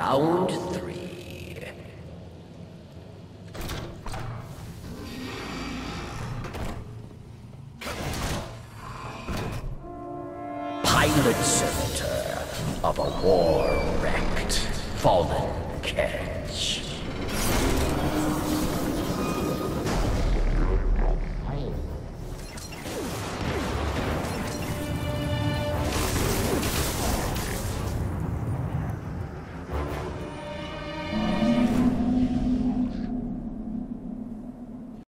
Round three. Pilot servitor of a war wrecked, fallen carriage.